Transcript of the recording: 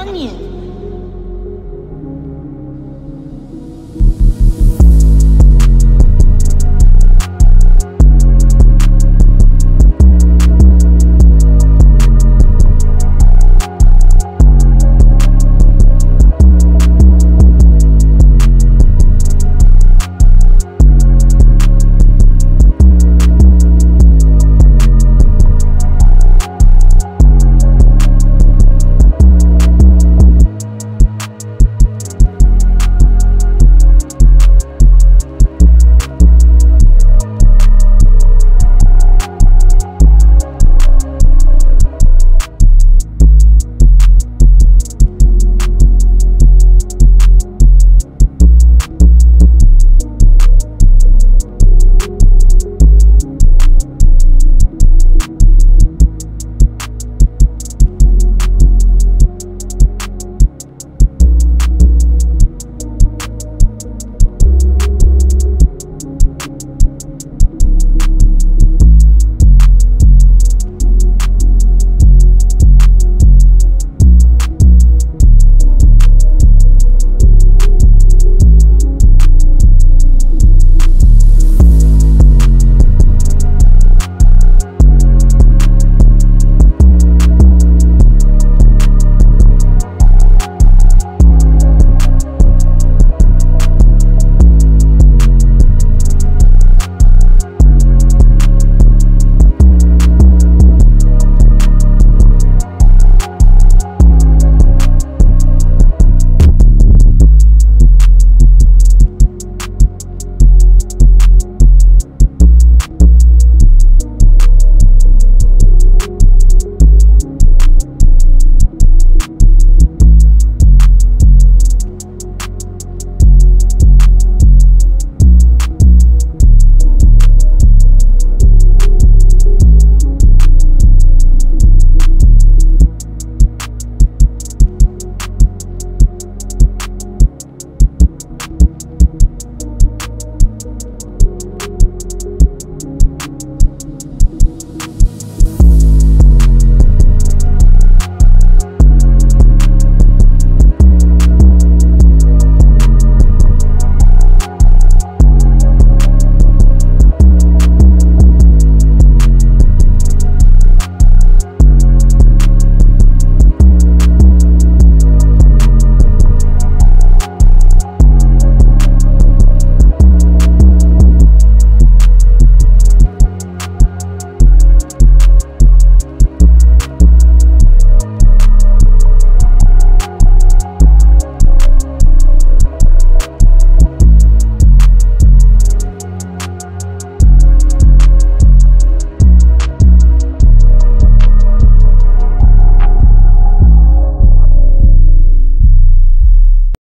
Onion.